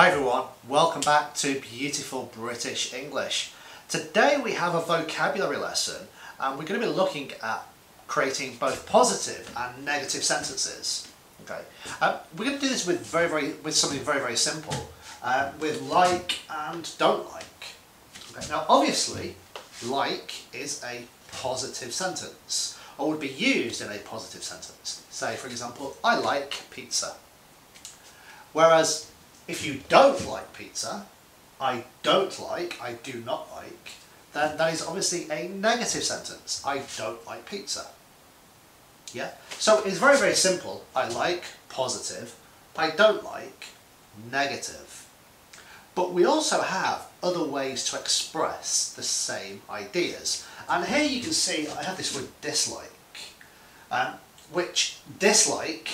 Hi everyone, welcome back to Beautiful British English. Today we have a vocabulary lesson and we're going to be looking at creating both positive and negative sentences. Okay, um, we're going to do this with very, very, with something very, very simple, uh, with like and don't like. Okay, now obviously, like is a positive sentence, or would be used in a positive sentence. Say, for example, I like pizza. Whereas if you don't like pizza, I don't like, I do not like, then that is obviously a negative sentence. I don't like pizza. Yeah? So it's very, very simple. I like, positive. I don't like, negative. But we also have other ways to express the same ideas. And here you can see I have this word dislike, um, which dislike,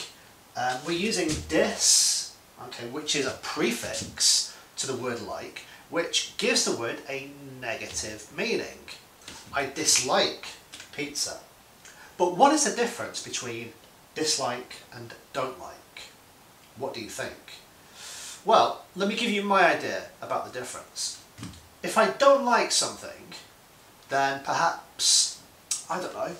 um, we're using dis, okay, which is a prefix to the word like, which gives the word a negative meaning. I dislike pizza. But what is the difference between dislike and don't like? What do you think? Well, let me give you my idea about the difference. If I don't like something, then perhaps, I don't know,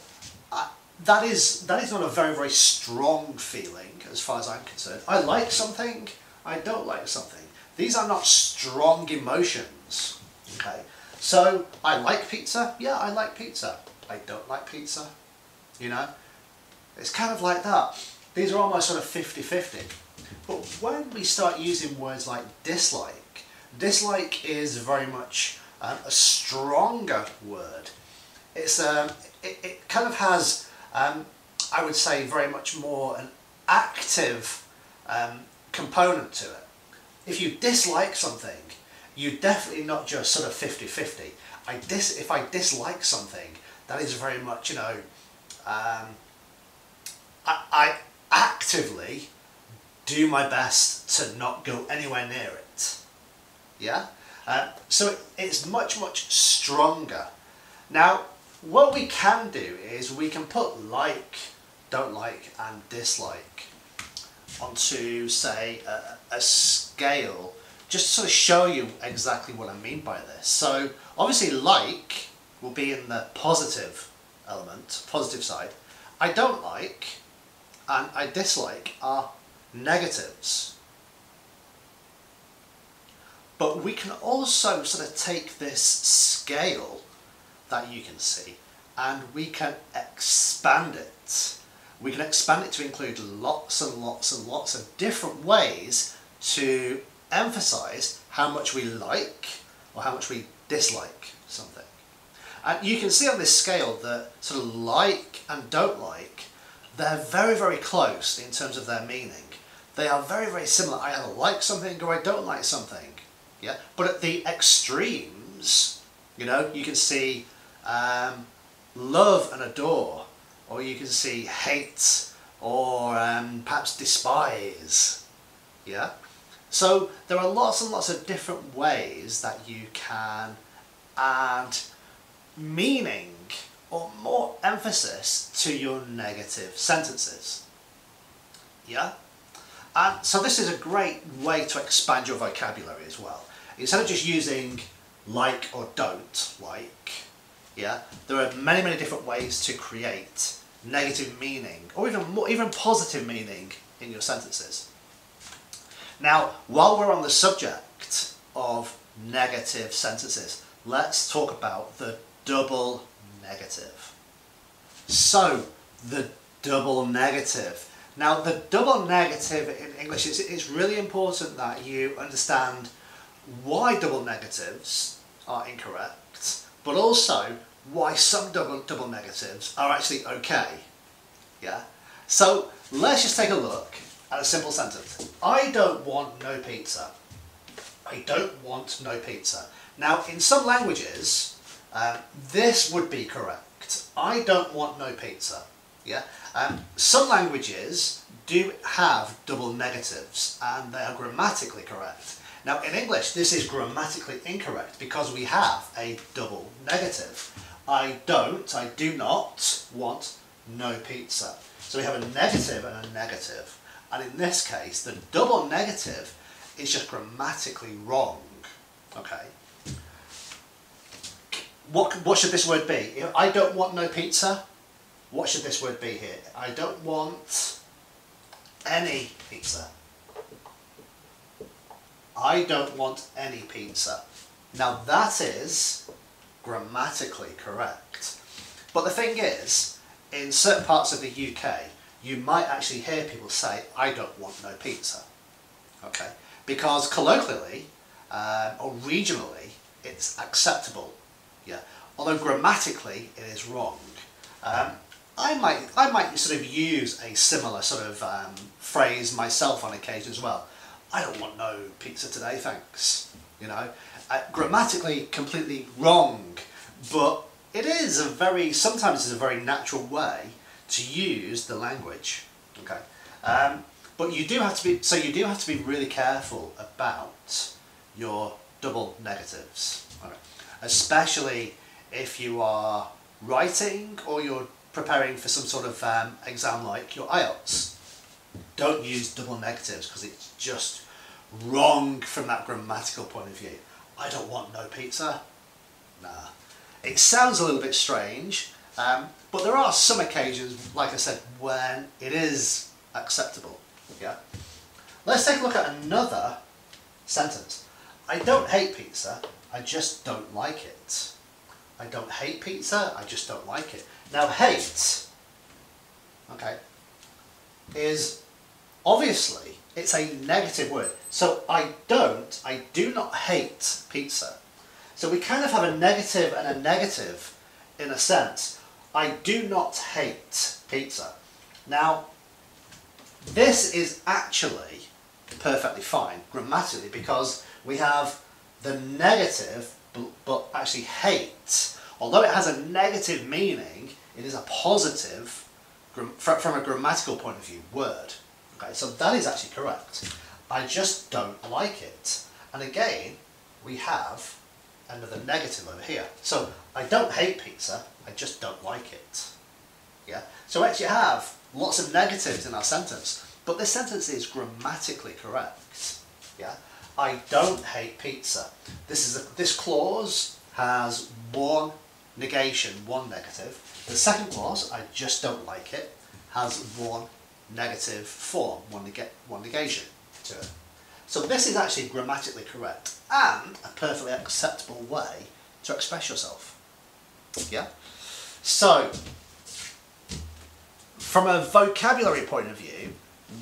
that is that is not a very, very strong feeling as far as I'm concerned. I like something, I don't like something. These are not strong emotions, okay? So, I like pizza, yeah, I like pizza. I don't like pizza, you know? It's kind of like that. These are almost sort of 50-50. But when we start using words like dislike, dislike is very much um, a stronger word. It's um, it, it kind of has, um, I would say, very much more an active um, component to it. If you dislike something, you're definitely not just sort of 50-50. I dis if I dislike something, that is very much, you know, um, I, I actively do my best to not go anywhere near it. Yeah? Uh, so it's much, much stronger. Now, what we can do is we can put like, don't like and dislike onto, say, a, a scale just to sort of show you exactly what I mean by this. So obviously like will be in the positive element, positive side. I don't like and I dislike are negatives. But we can also sort of take this scale that you can see and we can expand it. We can expand it to include lots and lots and lots of different ways to emphasize how much we like or how much we dislike something. And you can see on this scale that sort of like and don't like, they're very, very close in terms of their meaning. They are very, very similar. I either like something or I don't like something. Yeah, But at the extremes, you know, you can see um, love and adore, or you can see hate, or um, perhaps despise. Yeah? So there are lots and lots of different ways that you can add meaning or more emphasis to your negative sentences. Yeah? And so this is a great way to expand your vocabulary as well. Instead of just using like or don't yeah, there are many, many different ways to create negative meaning or even more, even positive meaning in your sentences. Now, while we're on the subject of negative sentences, let's talk about the double negative. So, the double negative. Now, the double negative in English, is it's really important that you understand why double negatives are incorrect, but also why some double, double negatives are actually okay. Yeah? So, let's just take a look at a simple sentence. I don't want no pizza. I don't want no pizza. Now, in some languages, uh, this would be correct. I don't want no pizza. Yeah. Um, some languages do have double negatives, and they are grammatically correct. Now, in English, this is grammatically incorrect because we have a double negative. I don't, I do not want no pizza. So we have a negative and a negative. And in this case, the double negative is just grammatically wrong. Okay. What, what should this word be? If I don't want no pizza, what should this word be here? I don't want any pizza. I don't want any pizza. Now that is grammatically correct. But the thing is, in certain parts of the UK, you might actually hear people say, I don't want no pizza. Okay? Because colloquially, um, or regionally, it's acceptable. Yeah. Although grammatically, it is wrong. Um, I might, I might sort of use a similar sort of um, phrase myself on occasion as well. I don't want no pizza today, thanks. You know, uh, grammatically completely wrong, but it is a very, sometimes it's a very natural way to use the language. Okay, um, but you do have to be, so you do have to be really careful about your double negatives, okay. especially if you are writing or you're preparing for some sort of um, exam like your IELTS. Don't use double negatives because it's just wrong from that grammatical point of view. I don't want no pizza. Nah. It sounds a little bit strange, um, but there are some occasions, like I said, when it is acceptable. Yeah. Let's take a look at another sentence. I don't hate pizza, I just don't like it. I don't hate pizza, I just don't like it. Now hate, okay, is obviously it's a negative word. So I don't, I do not hate pizza. So we kind of have a negative and a negative in a sense. I do not hate pizza. Now, this is actually perfectly fine grammatically because we have the negative but actually hate. Although it has a negative meaning, it is a positive from a grammatical point of view word. Okay, so that is actually correct. I just don't like it. And again, we have another negative over here. So I don't hate pizza, I just don't like it. Yeah. So we actually have lots of negatives in our sentence, but this sentence is grammatically correct. Yeah. I don't hate pizza. This is a, this clause has one negation, one negative. The second clause, I just don't like it, has one negative form, one, neg one negation to it. So this is actually grammatically correct and a perfectly acceptable way to express yourself. Yeah? So, from a vocabulary point of view,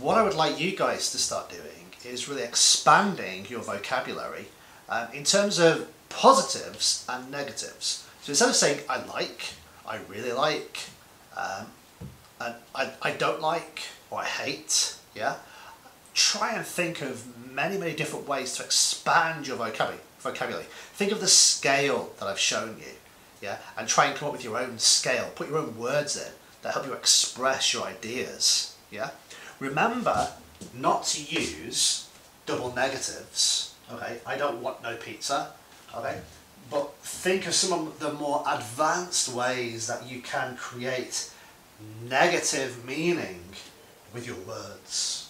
what I would like you guys to start doing is really expanding your vocabulary um, in terms of positives and negatives. So instead of saying I like, I really like, um, and I, I don't like, or I hate, yeah, try and think of many, many different ways to expand your vocabulary. vocabulary. Think of the scale that I've shown you, yeah, and try and come up with your own scale. Put your own words in that help you express your ideas, yeah. Remember not to use double negatives, okay. I don't want no pizza, okay. But think of some of the more advanced ways that you can create negative meaning with your words.